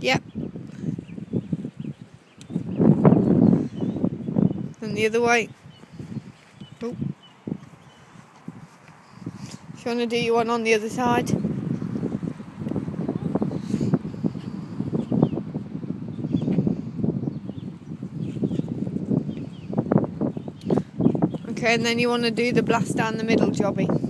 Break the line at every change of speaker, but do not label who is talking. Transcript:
Yep. And the other way. Oh. If you want to do your one on the other side. Okay, and then you want to do the blast down the middle jobby.